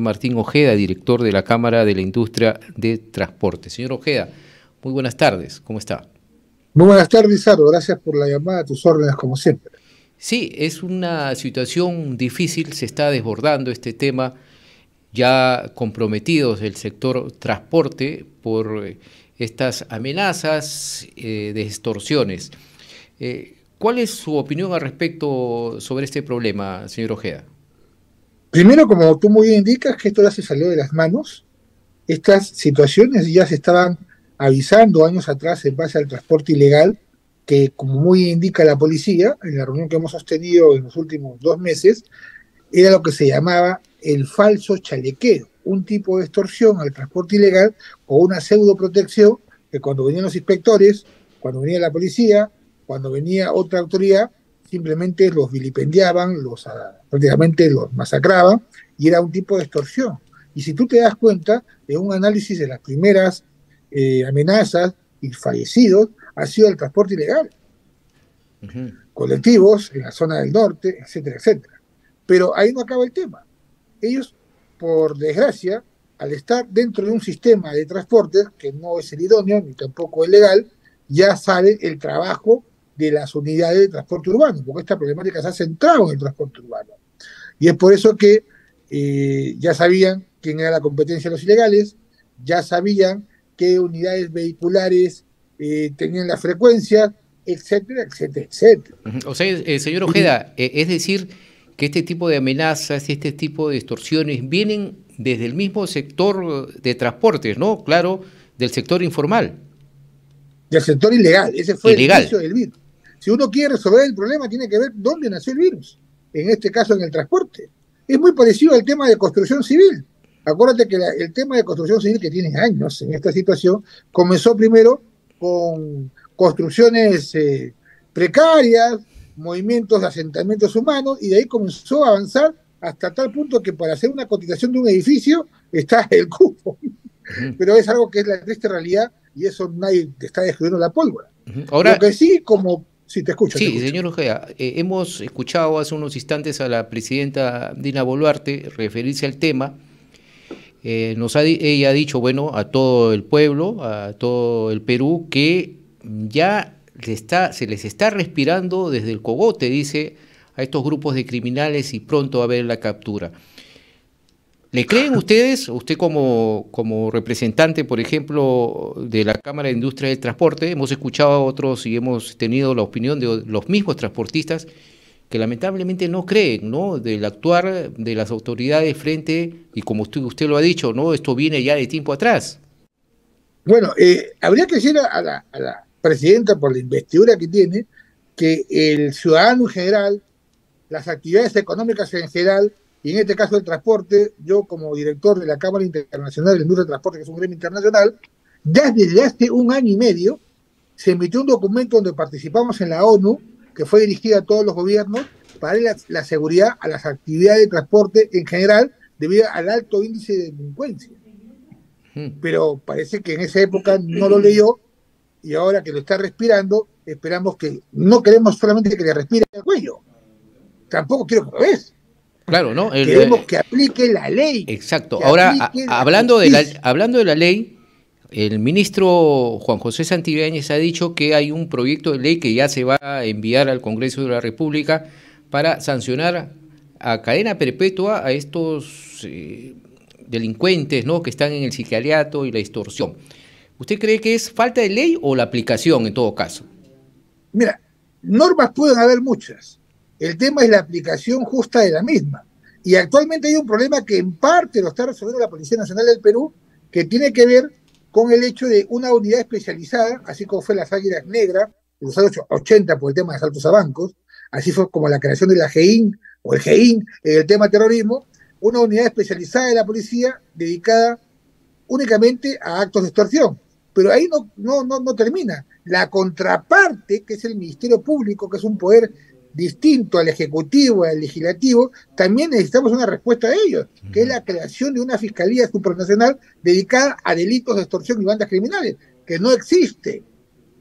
Martín Ojeda, director de la Cámara de la Industria de Transporte. Señor Ojeda, muy buenas tardes, ¿cómo está? Muy buenas tardes, Saro, gracias por la llamada, a tus órdenes como siempre. Sí, es una situación difícil, se está desbordando este tema, ya comprometidos el sector transporte por eh, estas amenazas eh, de extorsiones. Eh, ¿Cuál es su opinión al respecto sobre este problema, señor Ojeda? Primero, como tú muy bien indicas, que esto ya se salió de las manos. Estas situaciones ya se estaban avisando años atrás en base al transporte ilegal, que como muy indica la policía, en la reunión que hemos sostenido en los últimos dos meses, era lo que se llamaba el falso chalequeo, un tipo de extorsión al transporte ilegal o una pseudo protección que cuando venían los inspectores, cuando venía la policía, cuando venía otra autoridad, simplemente los vilipendiaban, los, ah, prácticamente los masacraban, y era un tipo de extorsión. Y si tú te das cuenta, de un análisis de las primeras eh, amenazas y fallecidos, ha sido el transporte ilegal. Colectivos en la zona del norte, etcétera, etcétera. Pero ahí no acaba el tema. Ellos, por desgracia, al estar dentro de un sistema de transporte que no es el idóneo ni tampoco es legal, ya sabe el trabajo de las unidades de transporte urbano, porque esta problemática se ha centrado en el transporte urbano. Y es por eso que eh, ya sabían quién era la competencia de los ilegales, ya sabían qué unidades vehiculares eh, tenían la frecuencia, etcétera, etcétera, etcétera. O sea, eh, señor Ojeda, es decir que este tipo de amenazas, este tipo de extorsiones vienen desde el mismo sector de transportes, ¿no? Claro, del sector informal. Del sector ilegal, ese fue el inicio del virus. Si uno quiere resolver el problema, tiene que ver dónde nació el virus. En este caso, en el transporte. Es muy parecido al tema de construcción civil. Acuérdate que el tema de construcción civil, que tiene años en esta situación, comenzó primero con construcciones eh, precarias, movimientos de asentamientos humanos, y de ahí comenzó a avanzar hasta tal punto que para hacer una cotización de un edificio está el cupo. Pero es algo que es la triste realidad y eso nadie te está descubriendo la pólvora. Ahora, Lo que sí, como Sí, te escucho. Sí, señor Ojea, eh, hemos escuchado hace unos instantes a la presidenta Dina Boluarte referirse al tema. Eh, nos ha, ella ha dicho, bueno, a todo el pueblo, a todo el Perú, que ya está, se les está respirando desde el cogote, dice, a estos grupos de criminales y pronto va a haber la captura. ¿Le creen ustedes, usted como, como representante, por ejemplo, de la Cámara de Industria del Transporte, hemos escuchado a otros y hemos tenido la opinión de los mismos transportistas que lamentablemente no creen, ¿no? Del actuar de las autoridades frente, y como usted, usted lo ha dicho, ¿no? Esto viene ya de tiempo atrás. Bueno, eh, habría que decir a la, a la presidenta, por la investidura que tiene, que el ciudadano en general, las actividades económicas en general, y en este caso el transporte, yo como director de la Cámara Internacional de la Industria del Transporte, que es un gremio internacional, ya desde hace un año y medio se emitió un documento donde participamos en la ONU, que fue dirigida a todos los gobiernos, para la, la seguridad a las actividades de transporte en general, debido al alto índice de delincuencia. Hmm. Pero parece que en esa época no lo leyó y ahora que lo está respirando, esperamos que no queremos solamente que le respire el cuello, tampoco quiero que lo ves Claro, ¿no? Queremos que aplique la ley. Exacto. Ahora, hablando, de la, hablando de la ley, el ministro Juan José Santibáñez ha dicho que hay un proyecto de ley que ya se va a enviar al Congreso de la República para sancionar a cadena perpetua a estos eh, delincuentes ¿no? que están en el sicariato y la extorsión. ¿Usted cree que es falta de ley o la aplicación en todo caso? Mira, normas pueden haber muchas. El tema es la aplicación justa de la misma. Y actualmente hay un problema que en parte lo está resolviendo la Policía Nacional del Perú, que tiene que ver con el hecho de una unidad especializada, así como fue las Águilas Negras en los años 80 por el tema de asaltos a bancos, así fue como la creación de la GEIN o el GEIN en el tema terrorismo, una unidad especializada de la policía dedicada únicamente a actos de extorsión. Pero ahí no, no, no, no termina. La contraparte, que es el Ministerio Público, que es un poder distinto al Ejecutivo, al Legislativo, también necesitamos una respuesta de ellos, que es la creación de una Fiscalía Supranacional dedicada a delitos de extorsión y bandas criminales, que no existe.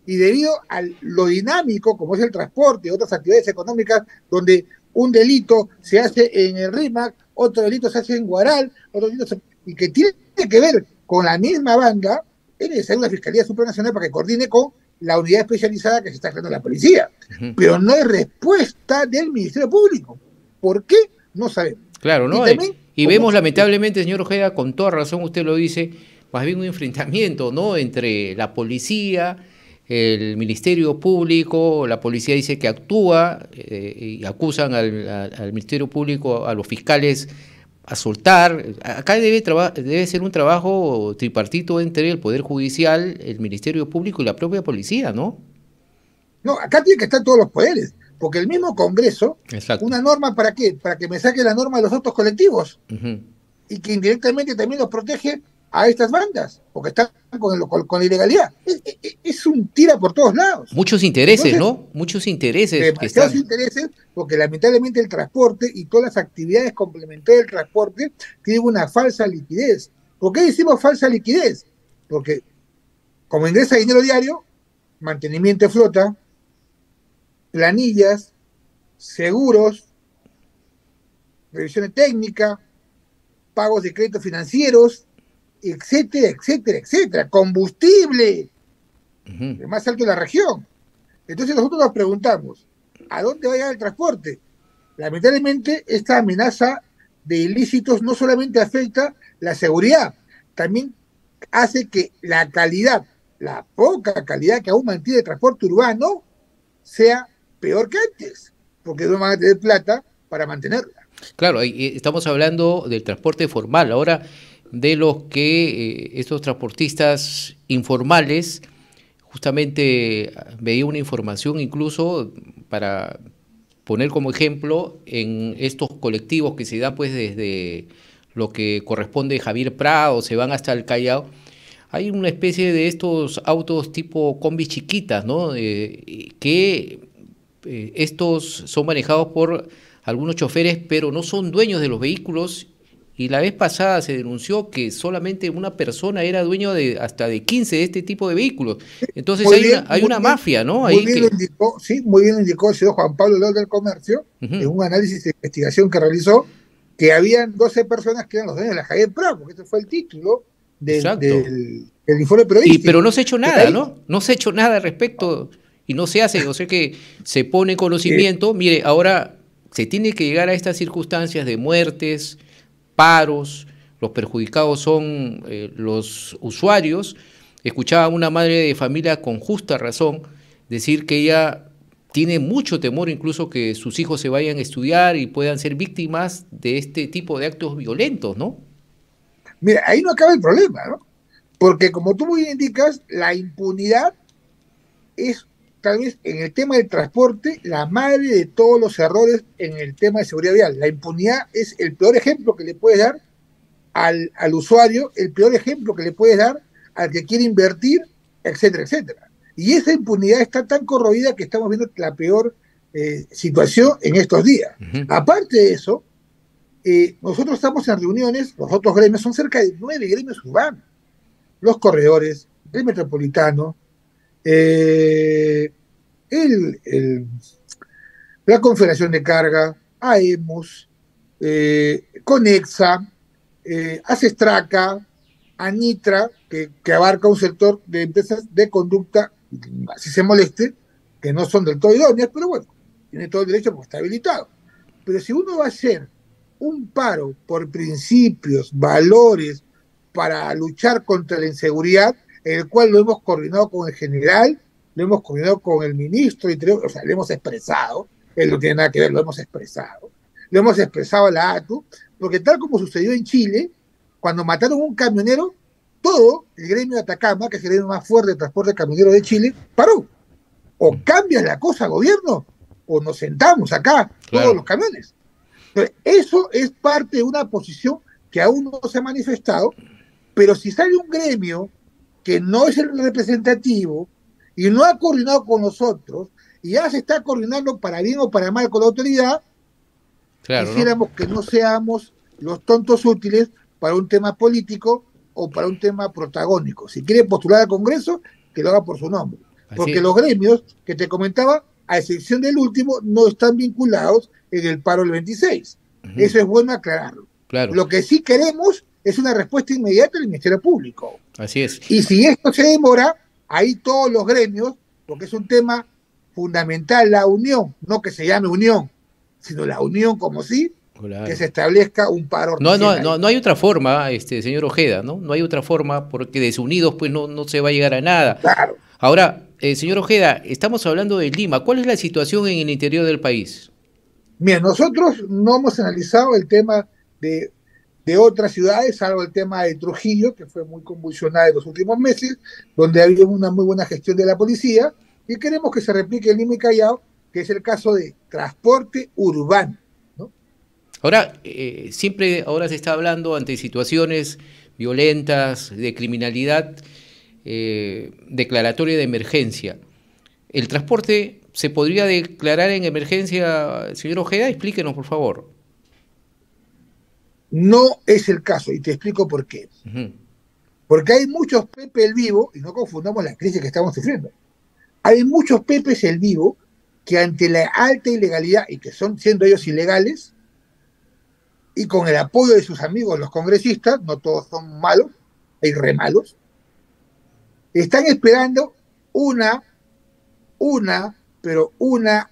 Y debido a lo dinámico, como es el transporte y otras actividades económicas, donde un delito se hace en el RIMAC, otro delito se hace en Guaral, otro delito y que tiene que ver con la misma banda, es necesaria una Fiscalía Supranacional para que coordine con la unidad especializada que se está creando la policía. Pero no hay respuesta del Ministerio Público. ¿Por qué? No sabemos. Claro, ¿no? Y, vemos lamentablemente, señor Ojeda, con toda razón usted lo dice, más bien un enfrentamiento, ¿no? Entre la policía, el Ministerio Público, la policía dice que actúa eh, y acusan al, Ministerio Público, a los fiscales a soltar. Acá debe, debe ser un trabajo tripartito entre el Poder Judicial, el Ministerio Público y la propia policía, ¿no? No, acá tiene que estar todos los poderes. Porque el mismo Congreso, una norma para qué? Para que me saque la norma de los otros colectivos y que indirectamente también los protege a estas bandas, porque están con, con, la ilegalidad. Es, un tira por todos lados. Muchos intereses, ¿no? Muchos intereses. Muchos intereses, porque lamentablemente el transporte y todas las actividades complementarias del transporte tienen una falsa liquidez. ¿Por qué decimos falsa liquidez? Porque como ingresa dinero diario, mantenimiento de flota, planillas, seguros, revisiones técnicas, pagos de créditos financieros, etcétera, etcétera, etcétera. Combustible, el más alto de la región. Entonces nosotros nos preguntamos, ¿a dónde va a llegar el transporte? Lamentablemente, esta amenaza de ilícitos no solamente afecta la seguridad, también hace que la calidad, la poca calidad que aún mantiene el transporte urbano, sea peor que antes, porque no van a tener plata para mantenerla. Claro, estamos hablando del transporte formal, ahora de los que eh, estos transportistas informales, justamente veía una información incluso para poner como ejemplo en estos colectivos que se da pues desde lo que corresponde Javier Prado, se van hasta el Callao, hay una especie de estos autos tipo combi chiquitas, ¿no? Eh, que eh, estos son manejados por algunos choferes, pero no son dueños de los vehículos. Y la vez pasada se denunció que solamente una persona era dueño de hasta de 15 de este tipo de vehículos. Entonces hay, una, hay una mafia, ¿no? Muy bien lo indicó, sí, muy bien lo indicó el señor Juan Pablo López del Comercio, en un análisis de investigación que realizó, que habían 12 personas que eran los dueños de la Javier Prado, porque ese fue el título del, del, informe periodístico. Y, pero no se ha hecho nada, ¿no? No se ha hecho nada al respecto y no se hace, o sea que se pone conocimiento, mire, ahora se tiene que llegar a estas circunstancias de muertes, paros, los perjudicados son eh, los usuarios. Escuchaba a una madre de familia con justa razón decir que ella tiene mucho temor incluso que sus hijos se vayan a estudiar y puedan ser víctimas de este tipo de actos violentos, ¿no? Mira, ahí no acaba el problema, ¿no? Porque como tú muy bien indicas, la impunidad es tal vez en el tema del transporte, la madre de todos los errores en el tema de seguridad vial. La impunidad es el peor ejemplo que le puedes dar al, usuario, el peor ejemplo que le puedes dar al que quiere invertir, etcétera, etcétera. Y esa impunidad está tan corroída que estamos viendo la peor eh, situación en estos días. Aparte de eso, eh, nosotros estamos en reuniones, los otros gremios, son cerca de nueve gremios urbanos. Los corredores, el metropolitano, eh, el, la Confederación de Carga, AEMUS, eh, Conexa, eh, Acestraca, Anitra, que, que, abarca un sector de empresas de conducta, así se moleste, que no son del todo idóneas, pero bueno, tiene todo el derecho porque está habilitado. Pero si uno va a hacer un paro por principios, valores, para luchar contra la inseguridad, el cual lo hemos coordinado con el general, lo hemos coordinado con el ministro, o sea, lo hemos expresado, él no tiene nada que ver, lo hemos expresado, lo hemos expresado a la ATU, porque tal como sucedió en Chile, cuando mataron a un camionero, todo el gremio de Atacama, que es el gremio más fuerte de transporte camionero de Chile, paró. O cambias la cosa, gobierno, o nos sentamos acá, todos los camiones. Entonces, eso es parte de una posición que aún no se ha manifestado, pero si sale un gremio que no es el representativo y no ha coordinado con nosotros y ya se está coordinando para bien o para mal con la autoridad, quisiéramos que no seamos los tontos útiles para un tema político o para un tema protagónico. Si quiere postular al Congreso, que lo haga por su nombre. Porque los gremios que te comentaba, a excepción del último, no están vinculados en el paro del 26. Eso es bueno aclararlo. Claro. Lo que sí queremos es una respuesta inmediata del Ministerio Público. Así es. Y si esto se demora, ahí todos los gremios, porque es un tema fundamental, la unión, no que se llame unión, sino la unión como sí, Claro. que se establezca un paro No, no, no, no hay otra forma, este señor Ojeda, ¿no? No hay otra forma porque desunidos pues no, no se va a llegar a nada. Claro. Ahora, eh, señor Ojeda, estamos hablando de Lima. ¿Cuál es la situación en el interior del país? Mira, nosotros no hemos analizado el tema de, de otras ciudades, salvo el tema de Trujillo, que fue muy convulsionada en los últimos meses, donde había una muy buena gestión de la policía, y queremos que se replique en Lima y Callao, que es el caso de transporte urbano. ¿no? Ahora, eh, siempre ahora se está hablando ante situaciones violentas, de criminalidad, eh, declaratoria de emergencia. ¿El transporte se podría declarar en emergencia, señor Ojeda? Explíquenos, por favor. No es el caso, y te explico por qué. Porque hay muchos Pepe el vivo, y no confundamos la crisis que estamos sufriendo. Hay muchos Pepes el vivo que ante la alta ilegalidad, y que son siendo ellos ilegales, y con el apoyo de sus amigos los congresistas, no todos son malos, hay re malos, están esperando una, una, pero una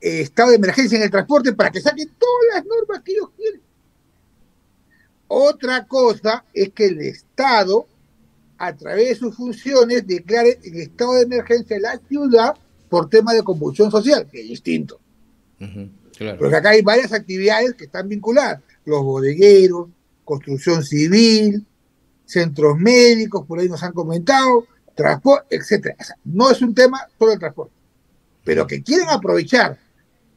eh, estado de emergencia en el transporte para que saquen todas las normas que ellos quieren. Otra cosa es que el Estado, a través de sus funciones, declare el estado de emergencia en la ciudad por tema de convulsión social, que es distinto. Claro. Porque acá hay varias actividades que están vinculadas. Los bodegueros, construcción civil, centros médicos, por ahí nos han comentado, transporte, etcétera. O sea, no es un tema solo el transporte. Pero que quieren aprovechar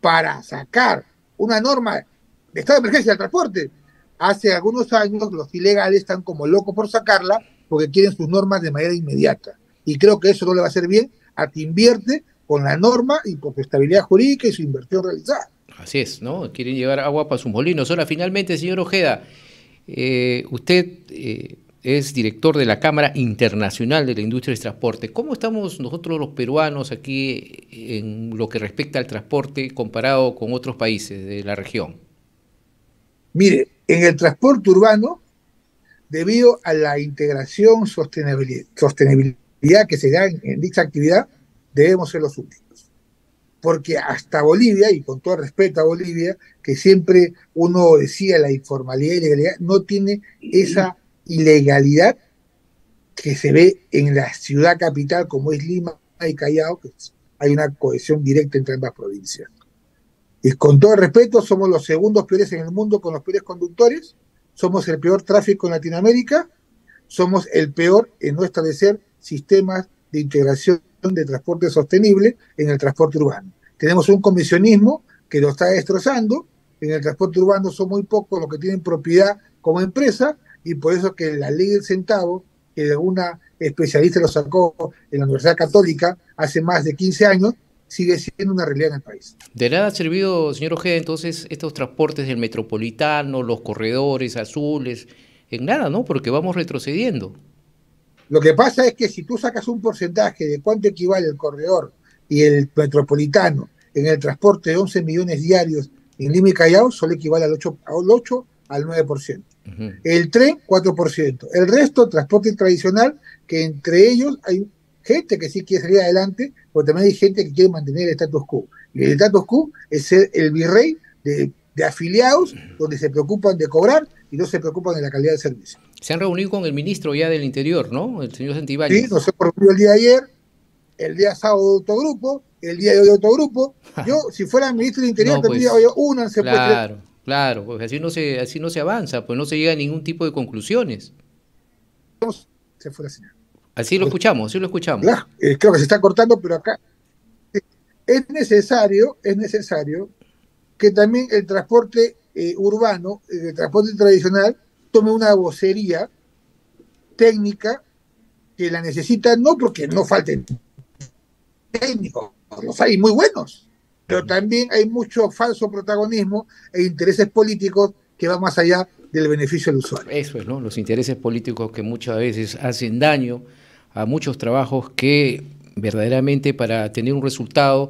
para sacar una norma de estado de emergencia del transporte. Hace algunos años los ilegales están como locos por sacarla porque quieren sus normas de manera inmediata. Y creo que eso no le va a hacer bien a que invierte con la norma y por su estabilidad jurídica y su inversión realizada. Así es, ¿no? Quieren llevar agua para sus molinos. Ahora, finalmente, señor Ojeda, eh, usted eh, es director de la Cámara Internacional de la Industria del Transporte. ¿Cómo estamos nosotros los peruanos aquí en lo que respecta al transporte comparado con otros países de la región? Mire, en el transporte urbano, debido a la integración sostenibilidad, que se da en, dicha actividad, debemos ser los últimos. Porque hasta Bolivia, y con todo respeto a Bolivia, que siempre uno decía la informalidad y ilegalidad, no tiene esa ilegalidad que se ve en la ciudad capital como es Lima y Callao, que hay una cohesión directa entre ambas provincias. Y con todo respeto, somos los segundos peores en el mundo con los peores conductores, somos el peor tráfico en Latinoamérica, somos el peor en no establecer sistemas de integración de transporte sostenible en el transporte urbano. Tenemos un comisionismo que lo está destrozando, en el transporte urbano son muy pocos los que tienen propiedad como empresa, y por eso que la ley del centavo, que alguna especialista lo sacó en la Universidad Católica hace más de 15 años, sigue siendo una realidad en el país. ¿De nada ha servido, señor Ojeda, entonces estos transportes del metropolitano, los corredores azules? En nada, ¿no? Porque vamos retrocediendo. Lo que pasa es que si tú sacas un porcentaje de cuánto equivale el corredor y el metropolitano en el transporte de 11 millones diarios en Lima y Callao, solo equivale al 8, al, 8, al 9%. Uh -huh. El tren, 4%. El resto, transporte tradicional, que entre ellos hay gente que sí quiere salir adelante, pero también hay gente que quiere mantener el status quo. Y el status quo es ser el virrey de, de afiliados, donde se preocupan de cobrar y no se preocupan de la calidad del servicio. Se han reunido con el ministro ya del Interior, ¿no? El señor Santibáñez. Sí, nos hemos reunido el día de ayer, el día sábado de autogrupo, el día de hoy de autogrupo. Yo, si fuera ministro del Interior, no, pues, tendría, oye, únanse. Claro, pues, claro, pues así no, se, así no se avanza, pues no se llega a ningún tipo de conclusiones. Se fue la señal. Así lo escuchamos, así lo escuchamos. Claro, eh, creo que se está cortando, pero acá es necesario, es necesario que también el transporte eh, urbano, el transporte tradicional, tome una vocería técnica que la necesita, no porque no falten técnicos, los hay muy buenos, pero también hay mucho falso protagonismo e intereses políticos que van más allá del beneficio del usuario. Eso es, ¿no? Los intereses políticos que muchas veces hacen daño a muchos trabajos que verdaderamente para tener un resultado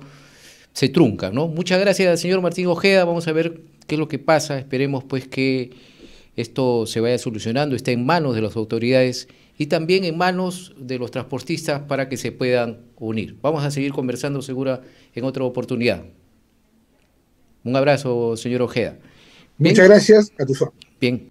se truncan, ¿no? Muchas gracias, señor Martín Ojeda. Vamos a ver qué es lo que pasa, esperemos pues que esto se vaya solucionando, esté en manos de las autoridades y también en manos de los transportistas para que se puedan unir. Vamos a seguir conversando segura en otra oportunidad. Un abrazo, señor Ojeda. Muchas gracias a tu Bien.